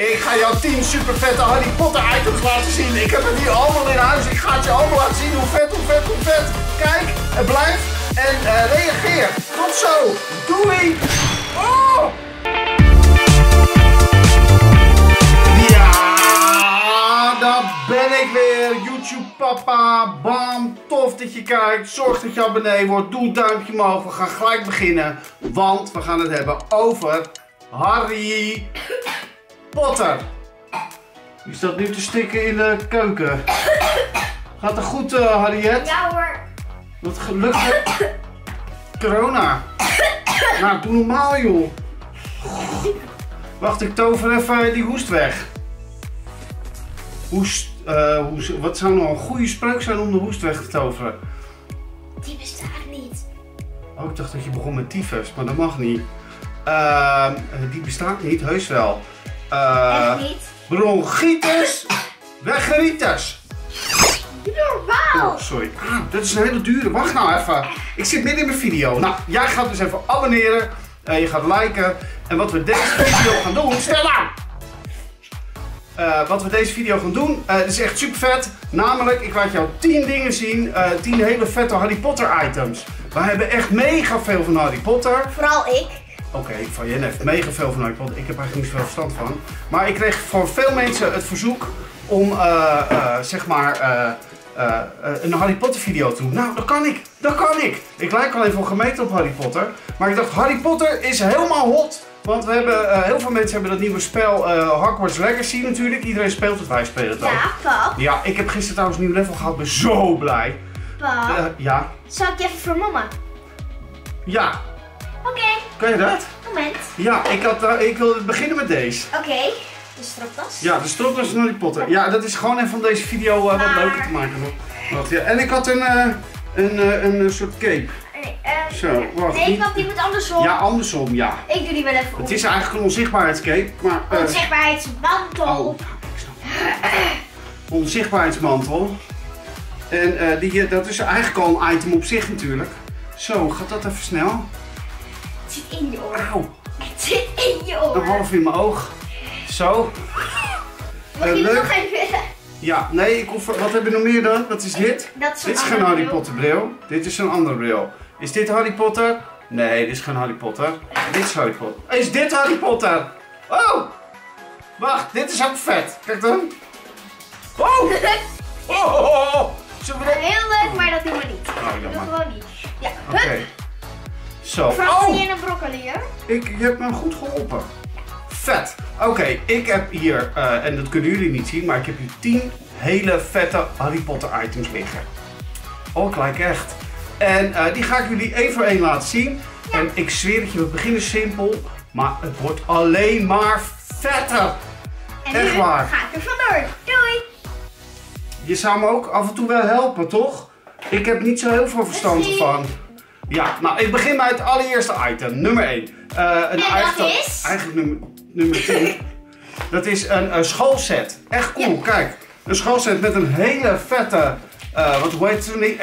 Ik ga jou 10 super vette Harry Potter items laten zien. Ik heb het hier allemaal in huis. Ik ga het je allemaal laten zien hoe vet, hoe vet, hoe vet. Kijk en blijf en uh, reageer. Tot zo. Doei. Oh! Ja, daar ben ik weer. YouTube papa. Bam. Tof dat je kijkt. Zorg dat je abonnee wordt. Doe duimpje omhoog. We gaan gelijk beginnen. Want we gaan het hebben over Harry Potter. Die staat nu te stikken in de keuken. Gaat het goed, uh, Harriet? Ja hoor. Wat gelukkig. Corona. Nou, doe normaal joh. Wacht, ik tover even die hoest weg. Hoest, uh, hoest, wat zou nou een goede spreuk zijn om de hoest weg te toveren? Die bestaat niet. Oh, ik dacht dat je begon met tyfus, maar dat mag niet. Uh, die bestaat niet, heus wel. Uh, Echt niet? Bronchitis, weggeritis. Normaal. Oh, sorry. Ah, dat is een hele dure. Wacht nou even. Ik zit midden in mijn video. Nou, jij gaat dus even abonneren. Uh, je gaat liken. En wat we deze video gaan doen... Stel nou! Uh, wat we deze video gaan doen, uh, is echt super vet. Namelijk, ik laat jou 10 dingen zien. 10 hele vette Harry Potter items. We hebben echt mega veel van Harry Potter. Vooral ik. Oké, okay, van Jen heeft mega veel van Harry Potter. Ik heb eigenlijk niet zoveel verstand van. Maar ik kreeg van veel mensen het verzoek om, zeg maar uh, een Harry Potter video te doen. Nou, dat kan ik. Dat kan ik. Ik lijk al even gemeten op Harry Potter. Maar ik dacht, Harry Potter is helemaal hot. Want we hebben, heel veel mensen hebben dat nieuwe spel Hogwarts Legacy natuurlijk. Iedereen speelt het, wij spelen het ook. Ja, pap. Ja, ik heb gisteren trouwens een nieuw level gehad. ben zo blij. Pap. ja. Zal ik je even voor mama? Ja. Oké. Okay. Kan je dat? Moment. Ja, ik, had, ik wil beginnen met deze. Oké. Okay. De stropdas? Ja, de stropdas van Harry Potter. Ja, dat is gewoon even van deze video uh, wat leuker te maken. Wacht, ja. En ik had een, uh, een, uh, een soort cape. Nee, Zo, wacht. Nee, want die moet andersom. Ja, andersom, ja. Ik doe die wel even om. Het is eigenlijk een onzichtbaarheidscape, maar... Onzichtbaarheidsmantel. Oh, Onzichtbaarheidsmantel. En die, dat is eigenlijk al een item op zich natuurlijk. Zo, gaat dat even snel? Het zit in je oor. Auw. Het zit in je oor. Een half in mijn oog. Zo. Mag je uh, nog even? Ja, nee, ik hoef, wat heb je nog meer dan? Wat is dit? Dat is dit is geen Harry Potter bril. Dit is een andere bril. Is dit Harry Potter? Nee, dit is geen Harry Potter. Dit is Harry Potter. Is dit Harry Potter? Oh! Wacht, dit is ook vet. Kijk dan. Oh! Oh! oh, oh, oh. Dat... Heel leuk, maar dat doen we niet. Oh. Dat doen we gewoon niet. Ja, Oké. Okay. Zo. Frank, oh! je een broccoli hoor? Ik, je hebt me goed geholpen. Vet. Oké, okay, ik heb hier, uh, en dat kunnen jullie niet zien, maar ik heb hier 10 hele vette Harry Potter items liggen. Oh, gelijk echt. En uh, die ga ik jullie één voor één laten zien. Ja. En ik zweer het je, we beginnen simpel, maar het wordt alleen maar vetter. En echt waar. ga ik er vandoor. Doei! Je zou me ook af en toe wel helpen, toch? Ik heb niet zo heel veel verstand ervan. Ja, nou ik begin met het allereerste item, nummer 1. Uh, een en dat is? Eigenlijk nummer, nummer 10. dat is een, een, schoolset. Echt cool, ja. kijk. Een schoolset met een hele vette, uh, wat hoe heet het niet?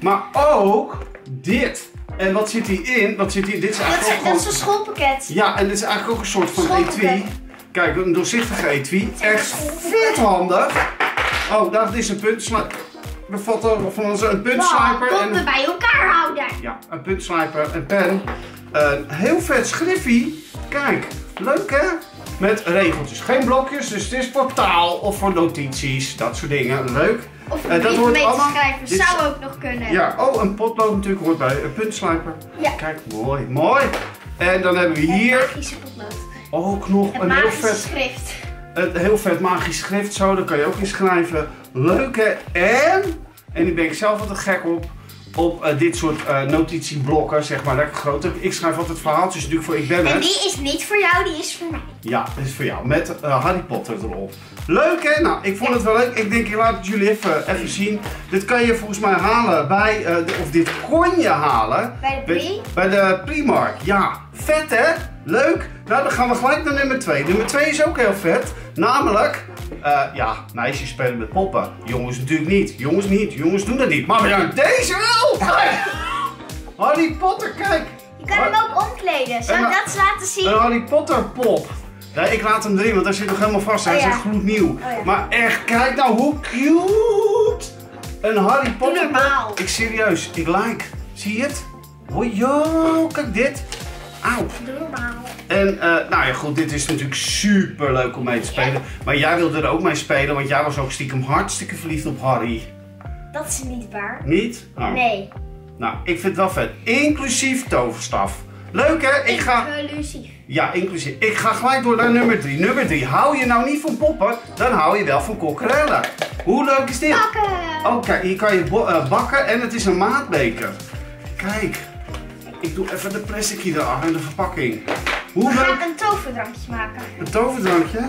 Maar ook dit. En wat zit hierin? Wat zit hier? Dit is eigenlijk dat, is, dat is een schoolpakket. Ja, en dit is eigenlijk ook een soort van etui. Kijk, een doorzichtige etui. Echt vet handig. Oh, dat is een puntslijper. Bevat er van ons een puntslijper. Wow, en bij elkaar houden. Ja, een puntslijper, een pen. Een heel vet schriffie. Kijk, leuk hè? Met regeltjes. Geen blokjes, dus het is voor taal of voor notities. Dat soort dingen. Leuk. Of een uh, dat hoort allemaal... schrijven, Dit zou ook nog kunnen. Ja, oh, een potlood natuurlijk hoort bij een puntslijper. Ja. Kijk, mooi, mooi. En dan hebben we hier... Een magische potlood. Ook nog een, een heel vet... schrift. Een heel vet magisch schrift zo, daar kan je ook in schrijven. Leuk hè? En, en die ben ik zelf altijd gek op, op uh, dit soort uh, notitieblokken, zeg maar, lekker groot. Ik schrijf altijd verhaaltjes natuurlijk voor Ik Ben En die is niet voor jou, die is voor mij. Ja, die is voor jou, met uh, Harry Potter erop. Leuk hè? Nou, ik vond het wel leuk. Ik denk, ik laat het jullie even, even zien. Dit kan je volgens mij halen bij, de, of dit kon je halen. Bij de? Bij, bij de Primark, ja. Vet hè? Leuk. Nou, dan gaan we gelijk naar nummer 2. Nummer 2 is ook heel vet. Namelijk, uh, ja, meisjes spelen met poppen. Jongens natuurlijk niet. Jongens niet. Jongens doen dat niet. Maar ja, deze wel! Harry Potter, kijk! Je kan hem ook omkleden. Zal ik dat eens laten zien? Een Harry Potter pop. Nee, ik laat hem erin, want hij zit nog helemaal vast. Hij Oh, is ja. echt gloednieuw. ja. Maar echt, kijk nou hoe cute een Harry Potter. normaal. Ik serieus, ik like. Zie je het? Oh yo, kijk dit. Auw. Doe normaal. En eh, nou ja, goed, dit is natuurlijk super leuk om mee te spelen. Maar jij wilde er ook mee spelen, want jij was ook stiekem hartstikke verliefd op Harry. Dat is niet waar. Niet? Oh. Nee. Nou, ik vind het wel vet. Inclusief toverstaf. Leuk hè? Ik ga... Inclusief. Ja, inclusief. Ik ga gelijk door naar nummer 3. Nummer 3. Hou je nou niet van poppen, dan hou je wel van kokkerellen. Hoe leuk is dit? Pakken. Oh, kijk, hier kan je eh, bakken en het is een maatbeker. Kijk, ik doe even de plastic hier eraf en de verpakking. Hoe We gaan een toverdrankje maken. Een toverdrankje?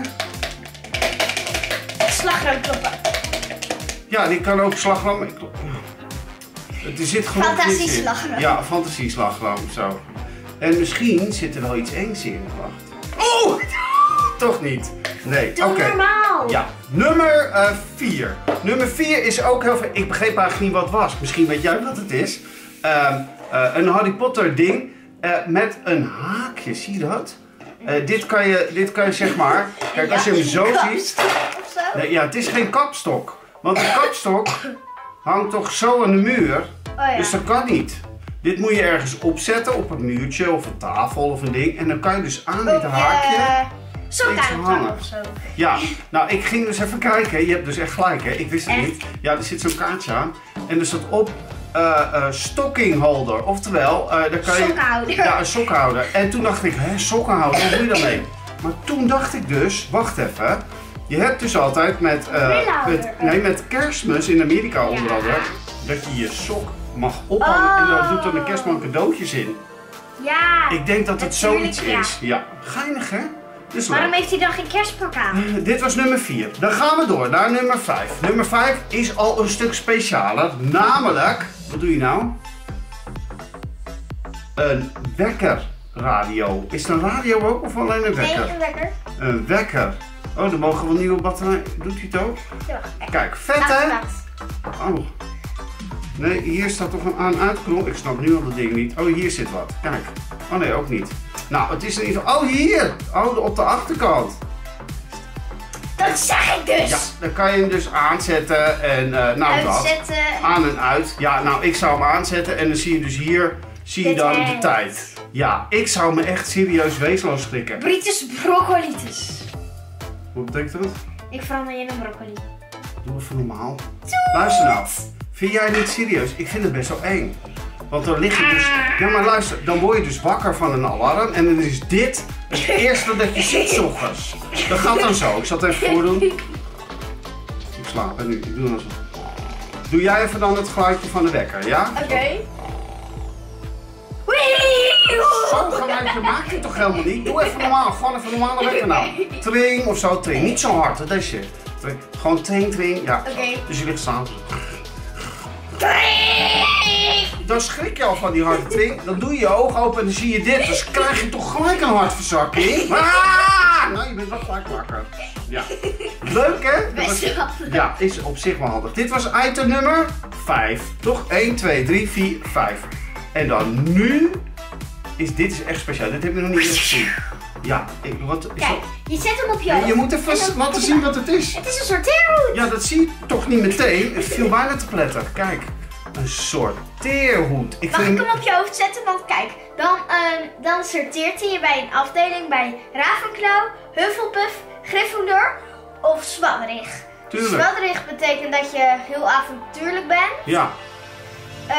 Slagroom kloppen. Ja, die kan ook slagroom. ik- Er zit genoeg Fantasie slagroom. Ja, fantasie slagroom, zo. En misschien zit er wel iets engs in. Wacht. Oh! Toch niet. Nee, oké. normaal. Ja, nummer 4. nummer 4 is ook heel veel. Ik begreep eigenlijk niet wat het was. Misschien weet jij wat het is. Ehm, eh, een Harry Potter ding eh, met een haakje. Zie je dat? Eh, dit, kan je, dit kan je zeg maar. Kijk, als je hem zo ziet. Of zo? Nee, ja, het is geen kapstok. Want een kapstok hangt toch zo aan de muur. Oh ja. Dus dat kan niet. Dit moet je ergens opzetten op een muurtje of een tafel of een ding. En dan kan je dus aan dit eh, haakje. Aan hangen. of zo. Ja, nou ik ging dus even kijken. Je hebt dus echt gelijk hè. Ik wist het Echt? niet. Ja, er zit zo'n kaartje aan. En er staat op eh, stockingholder. Oftewel, eh daar kan je... Sokhouder. Ja, een sokhouder. En toen dacht ik, hè, sokkenhouder, wat doe je daarmee? Maar toen dacht ik dus, wacht even. Je hebt dus altijd met, nee, met kerstmis in Amerika onder Ja. andere, dat je je sok mag ophangen en daar doet dan de kerstman cadeautjes in. Ja. Ik denk dat het zoiets ja. is. Ja, geinig hè? Dus leuk. Waarom heeft hij dan geen kerstpak aan? Dit was nummer 4. Dan gaan we door naar nummer 5. Nummer 5 is al een stuk specialer. Namelijk, wat doe je nou? Een wekkerradio. Is het een radio ook of alleen een Nee, wekker? een wekker. Een wekker. Oh, dan mogen we nieuwe batterij. Doet hij het ook? Ja, kijk. Kijk, vet hè? Oh. Nee, hier staat toch een aan-uitknop. Ik snap nu al dat ding niet. Oh, hier zit wat. Kijk. Oh nee, ook niet. Nou, het is ieder geval... Oh, hier! Oh, op de achterkant. Dat zeg ik dus. Ja, dan kan je hem dus aanzetten en eh, nou dat. Uitzetten. Aan en uit. Ja, nou ik zou hem aanzetten en dan zie je dus hier, zie je dan de tijd. Ja, ik zou me echt serieus weesloos schrikken. Britus broccolitis. Wat betekent dat? Ik verander je in een broccoli. Doe even normaal. Luister nou, vind jij niet serieus? Ik vind het best wel eng. Want dan lig je dus... Ja, maar luister, dan word je dus wakker van een alarm en dan is dit het eerste dat je ziet ochtends. Dat gaat dan zo. Ik zal het even voordoen. Ik slaap hè, nu. Ik doe dan zo. Doe jij even dan het geluidje van de wekker, ja? Oké. Zo'n geluidje maak je toch helemaal niet? Doe even normaal, gewoon even normale wekker nou. Tring of zo, tring. Niet zo hard, dat is je. Tring. Gewoon tring, tring, ja. Oké. Dus je ligt staan. Dan schrik je al van die harde tring. Dan doe je je ogen open en dan zie je dit. Dus krijg je toch gelijk een hartverzakking. Ah! Nou, je bent wel gelijk wakker. Ja. Leuk hè? Was- ja, is op zich wel handig. Dit was item nummer 5. Toch? 1, 2, 3, 4, 5. En dan nu is dit is echt speciaal. Dit heb je nog niet eerder gezien. Ja, ik, wat is Kijk, je zet hem op je hoofd. je moet en even dan- laten zien wat het is. Het is een sorteerhoed. Ja, dat zie je toch niet meteen. Het viel bijna te pletter. Kijk, een sorteerhoed. Ik Mag ik hem op je hoofd zetten? Want kijk, dan, ehm, dan sorteert hij je bij een afdeling bij Ravenclaw, Hufflepuff, Gryffindor of Zwadderig. Tuurlijk. Zwadderig betekent dat je heel avontuurlijk bent. Ja, eh,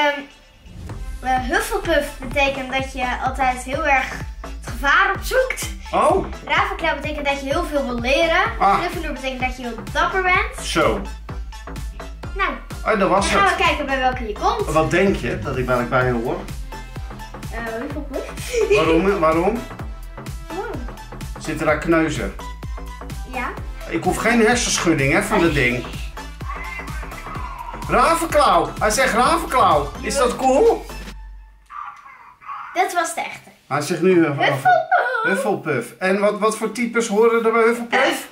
Hufflepuff betekent dat je altijd heel erg het gevaar opzoekt. oh, Ravenclaw betekent dat je heel veel wil leren. Ah. Gryffindor betekent dat je heel dapper bent. zo. Nou, Oh, dat dan was gaan het. we kijken bij welke je komt. Wat denk je dat ik bij bij hoor? Eh, Hufflepuff. Waarom? Waarom? Oh, Zitten daar kneuzen? ja. Ik hoef geen hersenschudding hè, van dat ding. Ravenklauw. Hij zegt ravenklauw. Is dat cool? Dat was de echte. Hij zegt nu uh, Hufflepuff. Hufflepuff. En wat, wat voor types horen er bij Hufflepuff?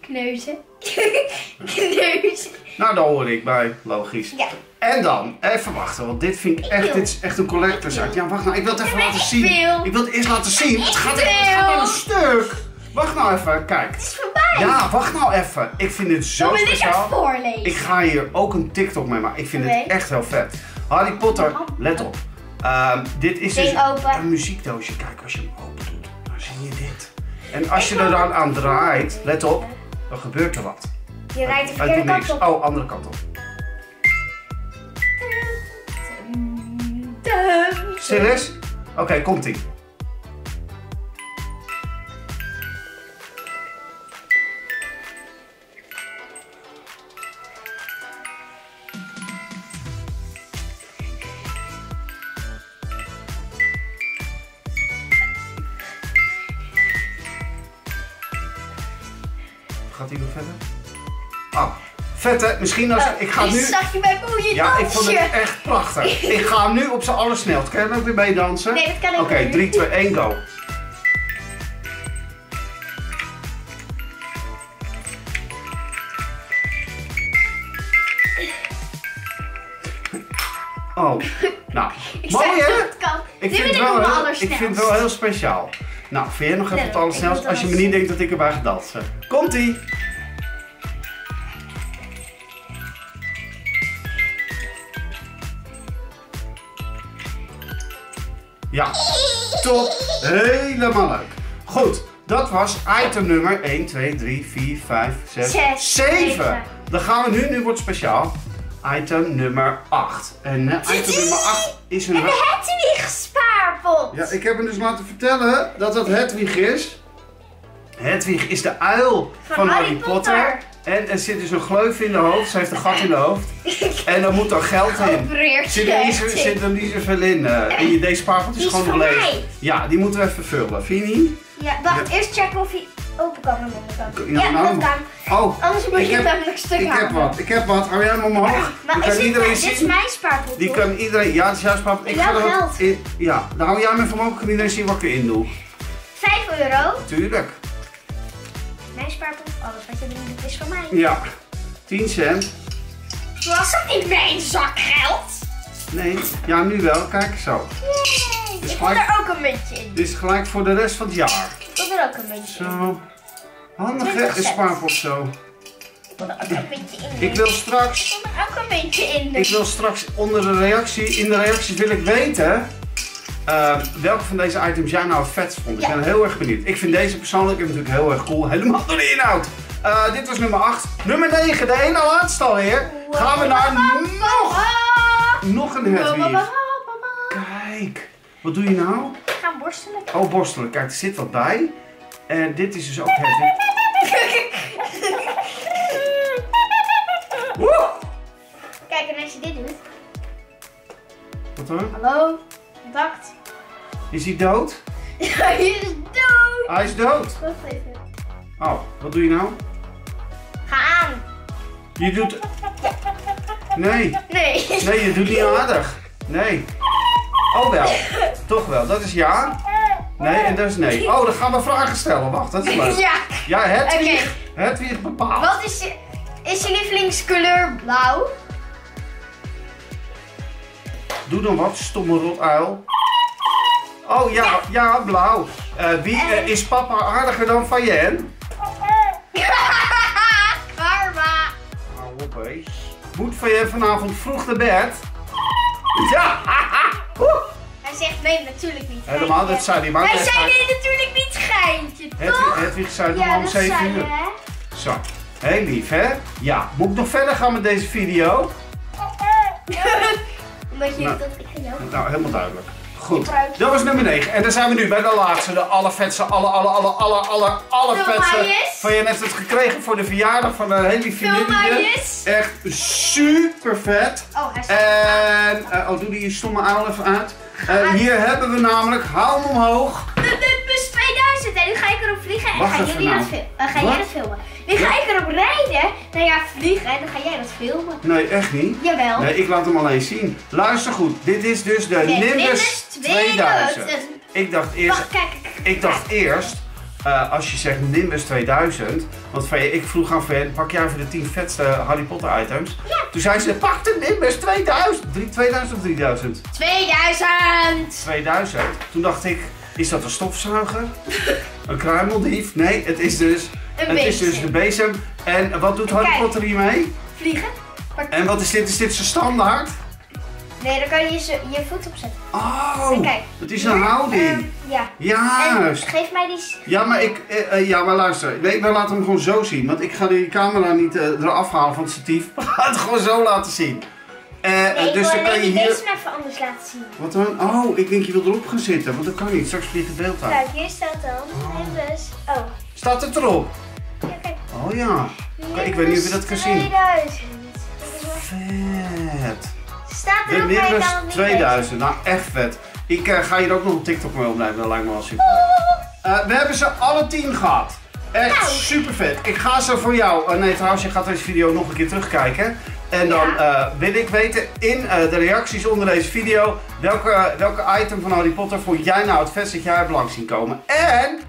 Kneuzen. Kneuzen. Nou, daar hoor ik bij. Logisch. Ja. En dan, even wachten, want dit vind ik echt, wil. dit is echt een collector's item. Ja, wacht nou, ik wil het even laten ik zien. wil. Ik wil het eerst laten zien. Het gaat, het gaat een stuk. Wacht nou even, kijk. Het is voorbij. Ja, wacht nou even. Ik vind dit zo ik het speciaal. voorlezen. Ik ga hier ook een TikTok mee maken. Ik vind dit echt heel vet. Harry Potter, let op. Ehm, dit is dus open. een muziekdoosje. Kijk, als je hem open doet, dan zie je dit. En als je er dan aan draait, let op, dan gebeurt er wat. Je rijdt de verkeerde kant op. Oh, andere kant op. Serieus? Oké, komt ie. Gaat hij nog verder? Ah, vet hè? Misschien als ik ga Oh, nu... zag je mijn mooie Ja, ik vond het echt prachtig. Ik ga nu op z'n allersnelst. Kan je ook weer meedansen? Nee, dat kan ik Oké, niet. 3, 2, 1, go. Oh, nou, Ik mooi hè? Ik vind, wel heel, ik vind het wel heel speciaal. Nou, vind jij nog even op het allersnelst als je me niet denkt dat ik erbij ga dansen. Komt-ie! Ja, top. Helemaal leuk. Goed, dat was item nummer 1, 2, 3, 4, 5, 6, Zes, 7. zeven. Dan gaan we nu, nu wordt het speciaal, item nummer 8. En eh, item nummer 8 is een... En de Hedwig spaarpot. Ja, ik heb hem dus laten vertellen dat dat Hedwig is. Hedwig is de uil van, Harry Potter. En er zit dus een gleuf in de hoofd. Ze heeft een gat in de hoofd. En er moet dan geld in. Zit er niet, zo- zit er niet zoveel in. eh, en je- deze spaarpot is gewoon nog leeg. Ja, die moeten we even vullen. Vind je niet? Ja, wacht, eerst checken of hij open kan de onderkant. Ja, Ja, nou. dat kan. Oh, Anders moet ik je heb- het namelijk stuk ik heb houden. wat. Ik heb wat. Hou jij hem omhoog? Maar kan is dit, iedereen dit is mijn spaarpot, Die kan iedereen... Ja, het is jouw spaarpot. Ik ga er in... Ja, dan hou jij hem even omhoog. Kan iedereen zien wat ik erin doe. 5 euro. Tuurlijk. Mijn spaarpot, alles wat je doet is van mij. Ja. 10 cent. Was dat niet mijn zakgeld? Nee, ja nu wel. Kijk zo. Yay. Dus Ik gelijk- er ook een muntje in. Dit is gelijk voor de rest van het jaar. Ik wil er ook een muntje in. Zo. Handig hè, 20 een spaarpot zo. Ik wil er ook een muntje in. Ik wil straks, Ik wil er ook een muntje in. ik wil straks onder de reactie, in de reacties wil ik weten eh, welke van deze items jij nou het vetst vond. Ik Ja. ben heel erg benieuwd. Ik vind deze persoonlijk natuurlijk heel erg cool. Helemaal door de inhoud. Eh, dit was nummer 8. Nummer 9, de ene laatste alweer. Gaan we naar nog, nog een Hedwig. Kijk, wat doe je nou? Ik ga borstelen. Oh, borstelen. Kijk, er zit wat bij. En dit is dus ook Hedwig. Kijk, en als je dit doet. Wat hoor? Hallo? Contact. Is hij dood? Hij is dood. Hij is dood. Wacht even. Oh, wat doe je nou? Ga aan. Je doet... Nee, Nee. nee, je doet niet aardig. Nee. Oh wel. Toch wel. Dat is ja. Nee, en dat is nee. Oh, dan gaan we vragen stellen. Wacht, dat is leuk. Ja. Ja, Hedwig. Oké. Hedwig bepaalt. Wat is je, is je lievelingskleur blauw? Doe dan wat, stomme rotuil. Oh ja, ja, blauw. Eh, wie eh, is papa aardiger dan Fayen? Karma. Hou op, hé. Moet Fayen vanavond vroeg naar bed? Ja. Hij zegt nee, natuurlijk niet. Helemaal, dat zei hij maar. Hij zei nee, natuurlijk niet geintje, Hedwig, toch? Hedwig zei nog ja, om dat 7 zei uur. Zo, heel lief hè? Ja, moet ik nog verder gaan met deze video? Je Nou. dat ik ga jou. Nou, helemaal duidelijk. Goed, dat was nummer 9. En dan zijn we nu bij de laatste, de allervetste, alle, alle, alle, alle, alle, allervetste. Filmmaaiers. Van je net het gekregen voor de verjaardag van een hele familie. Echt super vet. Oh, hij. En, eh, oh, doe die stomme uil even uit. Eh, hier hebben we namelijk, hou hem omhoog. De, de bus 2000 en nu ga ik erop vliegen en Wacht even jullie nou. dat ga jij dat filmen. Nu ga ik erop rijden, dan ja vliegen en dan ga jij dat filmen. Nee, echt niet. Jawel. Nee, ik laat hem alleen zien. Luister goed, dit is dus de Nee, Nimbus Nimbus 2000. 2000. Ik dacht eerst, Wacht, kijk. kijk, ik dacht eerst, eh, als je zegt Nimbus 2000, want van je, ik vroeg aan Van, pak jij voor de 10 vetste Harry Potter items? Ja. Toen zei ze, pak de Nimbus 2000. Drie- 2000 of 3000? 2000. 2000. Toen dacht ik, Is dat een stofzuiger? een kruimeldief? Nee, het is dus, Een het is dus de bezem. En wat doet Harry. Potter hiermee? Vliegen? En wat is dit? Is dit zijn standaard? Nee, daar kan je je, voet op zetten. Oh, En kijk. het is een houding. Ehm, ja. Juist. En geef mij die... Ja, maar ik, eh, eh, ja, maar luister. Nee, we laten hem gewoon zo zien. Want ik ga die camera niet eh, eraf halen van het statief. We gaan het gewoon zo laten zien. Nee, ik dus dan kan je hier... even anders laten zien. Wat dan? Oh, ik denk je wil erop gaan zitten. Want dat kan niet. Straks vliegt het beeld uit. Kijk, hier staat dan Nimbus. Oh, Staat het erop? Ja, kijk. Oh ja. Kijk, ik weet niet of je dat kan zien. 2000. Dat is wel- Vet. Staat De Nimbus kan het niet 2000. Nou, echt vet. Ik eh, ga hier ook nog op TikTok mee opnemen. Dat lijkt me wel super. Eh, we hebben ze alle tien gehad. Echt Nou. super vet. Ik ga ze voor jou. eh, nee, trouwens, je gaat deze video nog een keer terugkijken. En dan Ja. wil ik weten in de reacties onder deze video. Welke, welke item van Harry Potter vond jij nou het vetst dat jij hebt langs zien komen? En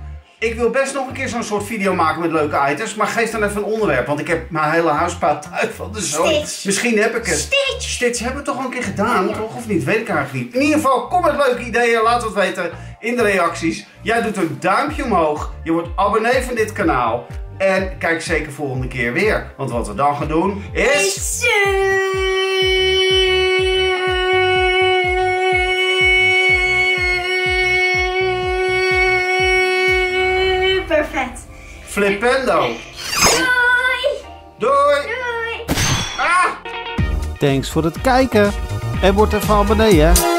ik wil best nog een keer zo'n soort video maken met leuke items. Maar geef dan even een onderwerp. Want ik heb mijn hele huispaad thuis van de zooi. Stitch. Misschien heb ik het. Stitch. Stitch hebben we toch al een keer gedaan, Ja. toch? Of niet? Weet ik eigenlijk niet. In ieder geval, kom met leuke ideeën. Laat het weten in de reacties. Jij doet een duimpje omhoog. Je wordt abonnee van dit kanaal. En kijk zeker volgende keer weer. Want wat we dan gaan doen is... Is Flippendo. Doei! Doei! Doei! Ah! Thanks voor het kijken. En word even abonnee hè.